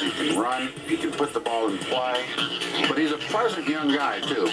he can run, he can put the ball in play. But he's a pleasant young guy, too.